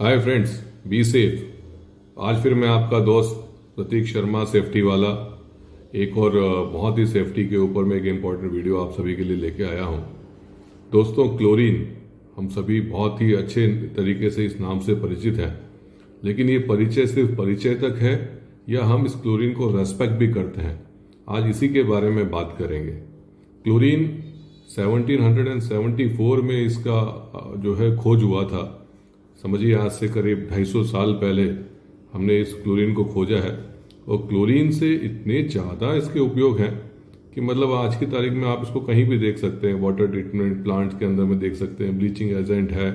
Hi friends be safe आज फिर मैं आपका दोस्त प्रतीक शर्मा सेफ्टी वाला, एक और बहुत ही सेफ्टी के ऊपर में एक इंपॉर्टेंट वीडियो आप सभी के लिए लेके आया हूँ। दोस्तों क्लोरीन हम सभी बहुत ही अच्छे तरीके से इस नाम से परिचित हैं। लेकिन ये परिचय सिर्फ़ परिचय तक है या हम इस क्लोरीन को रेस्पेक्ट भी करते हैं? आज इसी के बारे में बात करेंगे। क्लोरीन 1774 में इसका जो है, खोज हुआ था। समझिए, आज से करीब 250 साल पहले हमने इस क्लोरीन को खोजा है। और क्लोरीन से इतने ज़्यादा इसके उपयोग हैं कि मतलब आज की तारीख में आप इसको कहीं भी देख सकते हैं। वाटर ट्रीटमेंट प्लांट्स के अंदर में देख सकते हैं। ब्लीचिंग एजेंट है।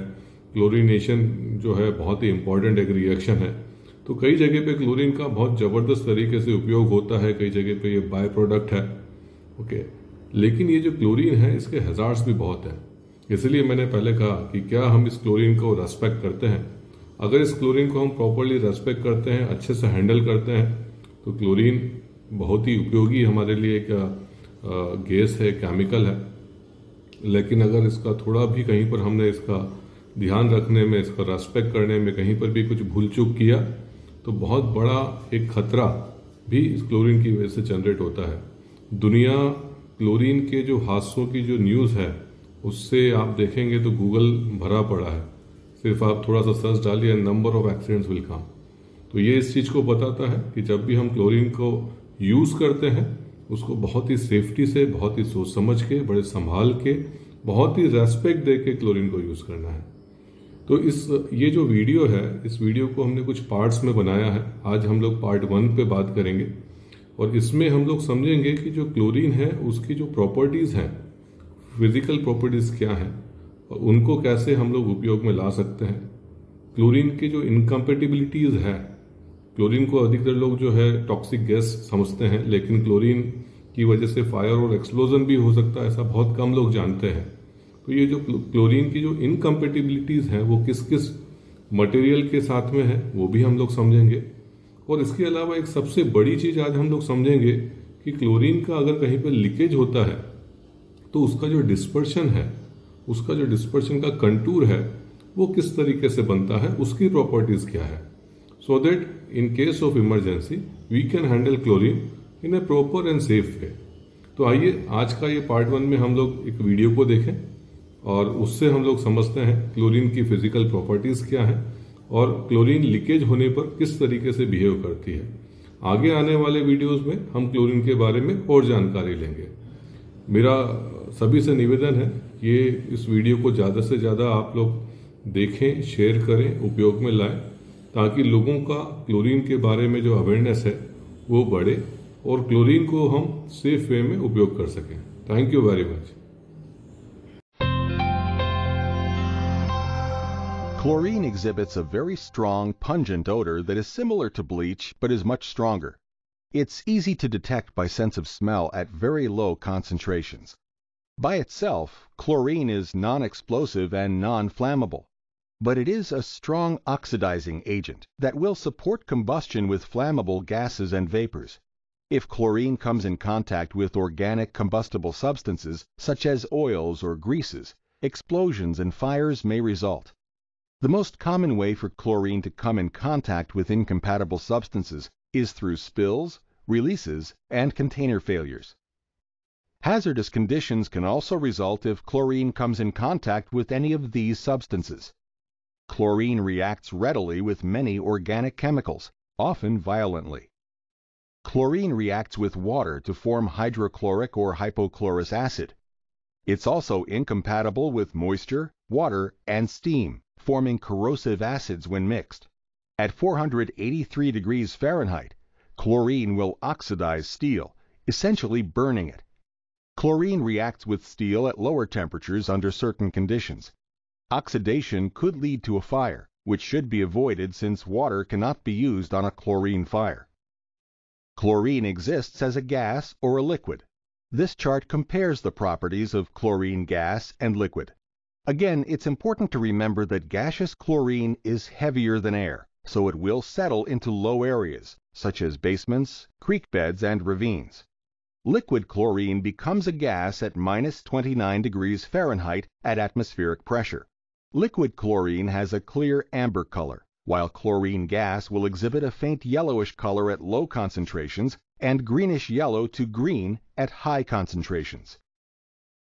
क्लोरीनेशन जो है बहुत ही इंपॉर्टेंट एक रिएक्शन है। तो कई जगह पे क्लोरीन का बहुत ज़बरदस्त तरीके से उपयोग होता है। कई जगह पे ये बाय प्रोडक्ट है। ओके लेकिन ये जो क्लोरीन है, इसके हजार्स भी बहुत हैं। इसलिए मैंने पहले कहा कि क्या हम इस क्लोरीन को रेस्पेक्ट करते हैं? अगर इस क्लोरीन को हम प्रॉपरली रेस्पेक्ट करते हैं, अच्छे से हैंडल करते हैं तो क्लोरीन बहुत ही उपयोगी हमारे लिए एक गैस है केमिकल है। लेकिन अगर इसका थोड़ा भी कहीं पर हमने इसका ध्यान रखने में, इसका रेस्पेक्ट करने में कहीं पर भी कुछ भूल चूक किया तो बहुत बड़ा एक खतरा भी इस क्लोरीन की वजह से जनरेट होता है। दुनिया क्लोरीन के जो हादसों की जो न्यूज़ है उससे आप देखेंगे तो गूगल भरा पड़ा है। सिर्फ़ आप थोड़ा सा सर्च डालिए number of accidents will come तो ये इस चीज़ को बताता है कि जब भी हम क्लोरीन को यूज़ करते हैं, उसको बहुत ही सेफ्टी से, बहुत ही सोच समझ के, बड़े संभाल के, बहुत ही रेस्पेक्ट दे के क्लोरीन को यूज़ करना है। तो इस, ये जो वीडियो है, इस वीडियो को हमने कुछ पार्ट्स में बनाया है। आज हम लोग पार्ट वन पे बात करेंगे। और इसमें हम लोग समझेंगे कि जो क्लोरीन है, उसकी जो प्रॉपर्टीज़ हैं फ़िज़िकल प्रॉपर्टीज़ क्या हैं? और उनको कैसे हम लोग उपयोग में ला सकते हैं? क्लोरीन की जो इनकम्पेटिबिलिटीज़ है, क्लोरीन को अधिकतर लोग जो है टॉक्सिक गैस समझते हैं, लेकिन क्लोरीन की वजह से फायर और एक्सप्लोजन भी हो सकता है, ऐसा बहुत कम लोग जानते हैं। तो ये जो क्लोरीन की जो इनकम्पेटिबिलिटीज़ हैं, वो किस किस मटेरियल के साथ में है, वो भी हम लोग समझेंगे। और इसके अलावा एक सबसे बड़ी चीज़ आज हम लोग समझेंगे कि क्लोरीन का अगर कहीं पर लीकेज होता है तो उसका जो डिस्पर्शन है, उसका जो डिस्पर्शन का कंटूर है, वो किस तरीके से बनता है, उसकी प्रॉपर्टीज़ क्या है? So that in case of emergency we can handle chlorine in a proper and safe way तो आइए, आज का ये पार्ट वन में हम लोग एक वीडियो को देखें और उससे हम लोग समझते हैं क्लोरीन की फ़िज़िकल प्रॉपर्टीज़ क्या है और क्लोरीन लीकेज होने पर किस तरीके से बिहेव करती है। आगे आने वाले वीडियोस में हम क्लोरीन के बारे में और जानकारी लेंगे। मेरा सभी से निवेदन है कि इस वीडियो को ज़्यादा से ज़्यादा आप लोग देखें शेयर करें उपयोग में लाएँ ताकि लोगों का क्लोरीन के बारे में जो अवेयरनेस है वो बढ़े और क्लोरीन को हम सेफ़ वे में उपयोग कर सकें thank you very much Chlorine exhibits a very strong, pungent odor that is similar to bleach but is much stronger. It's easy to detect by sense of smell at very low concentrations. By itself, chlorine is non-explosive and non-flammable. But it is a strong oxidizing agent that will support combustion with flammable gases and vapors. If chlorine comes in contact with organic combustible substances, such as oils or greases, explosions and fires may result. The most common way for chlorine to come in contact with incompatible substances is through spills, releases, and container failures. Hazardous conditions can also result if chlorine comes in contact with any of these substances. Chlorine reacts readily with many organic chemicals, often violently. Chlorine reacts with water to form hydrochloric or hypochlorous acid. It's also incompatible with moisture, water, and steam forming corrosive acids when mixed. At 483 degrees Fahrenheit, chlorine will oxidize steel, essentially burning it. Chlorine reacts with steel at lower temperatures under certain conditions. Oxidation could lead to a fire, which should be avoided since water cannot be used on a chlorine fire. Chlorine exists as a gas or a liquid. This chart compares the properties of chlorine gas and liquid. Again, it's important to remember that gaseous chlorine is heavier than air, so it will settle into low areas, such as basements, creek beds, and ravines. Liquid chlorine becomes a gas at minus 29 degrees Fahrenheit at atmospheric pressure. Liquid chlorine has a clear amber color, while chlorine gas will exhibit a faint yellowish color at low concentrations and greenish yellow to green at high concentrations.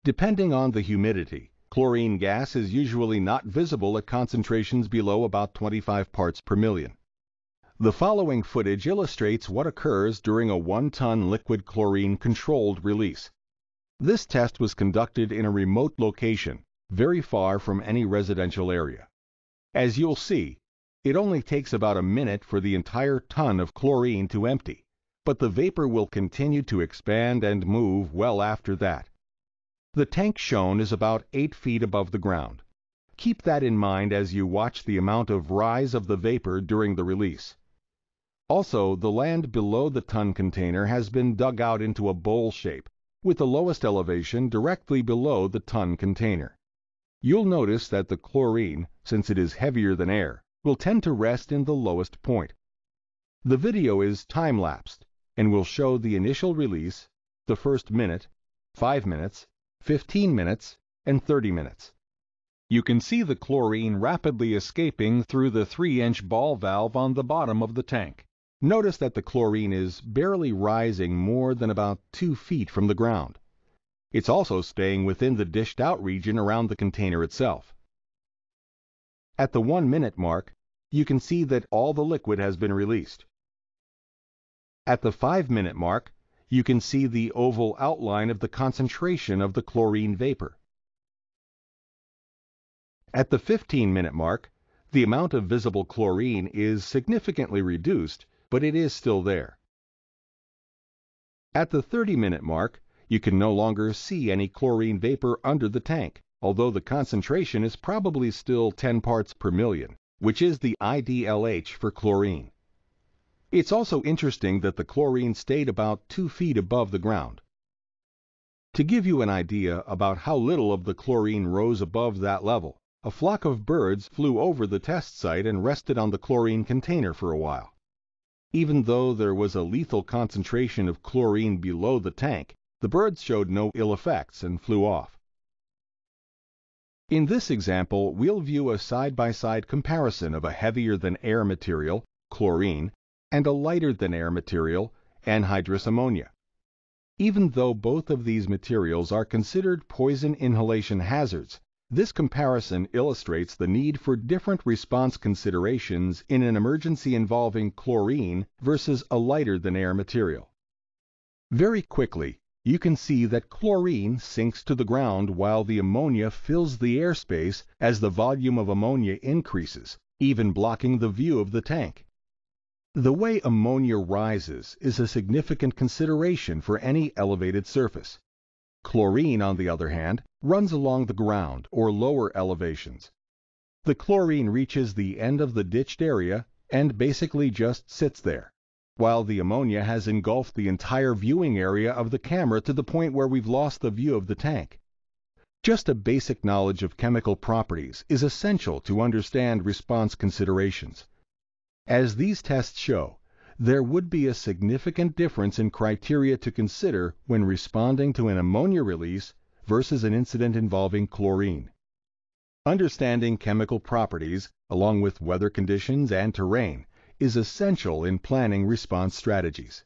Depending on the humidity, chlorine gas is usually not visible at concentrations below about 25 parts per million. The following footage illustrates what occurs during a 1-ton liquid chlorine controlled release. This test was conducted in a remote location, very far from any residential area. As you'll see, it only takes about a minute for the entire ton of chlorine to empty, but the vapor will continue to expand and move well after that. The tank shown is about 8 feet above the ground. Keep that in mind as you watch the amount of rise of the vapor during the release. Also, the land below the ton container has been dug out into a bowl shape, with the lowest elevation directly below the ton container. You'll notice that the chlorine, since it is heavier than air, will tend to rest in the lowest point. The video is time-lapsed and will show the initial release, the first minute, 5 minutes, 15 minutes, and 30 minutes. You can see the chlorine rapidly escaping through the 3-inch ball valve on the bottom of the tank. Notice that the chlorine is barely rising more than about 2 feet from the ground. It's also staying within the dished out region around the container itself. At the 1 minute mark, you can see that all the liquid has been released. At the 5 minute mark, you can see the oval outline of the concentration of the chlorine vapor. At the 15 minute mark, the amount of visible chlorine is significantly reduced but it is still there. At the 30 minute mark, you can no longer see any chlorine vapor under the tank, although the concentration is probably still 10 parts per million, which is the IDLH for chlorine. It's also interesting that the chlorine stayed about 2 feet above the ground. To give you an idea about how little of the chlorine rose above that level, a flock of birds flew over the test site and rested on the chlorine container for a while. Even though there was a lethal concentration of chlorine below the tank, the birds showed no ill effects and flew off. In this example, we'll view a side-by-side -side comparison of a heavier-than-air material, chlorine, and a lighter-than-air material, anhydrous ammonia. Even though both of these materials are considered poison inhalation hazards, this comparison illustrates the need for different response considerations in an emergency involving chlorine versus a lighter than air material. Very quickly, you can see that chlorine sinks to the ground while the ammonia fills the airspace as the volume of ammonia increases, even blocking the view of the tank. The way ammonia rises is a significant consideration for any elevated surface. Chlorine, on the other hand, runs along the ground or lower elevations. The chlorine reaches the end of the ditched area and basically just sits there, while the ammonia has engulfed the entire viewing area of the camera to the point where we've lost the view of the tank. Just a basic knowledge of chemical properties is essential to understand response considerations. As these tests show, there would be a significant difference in criteria to consider when responding to an ammonia release versus an incident involving chlorine. Understanding chemical properties, along with weather conditions and terrain, is essential in planning response strategies.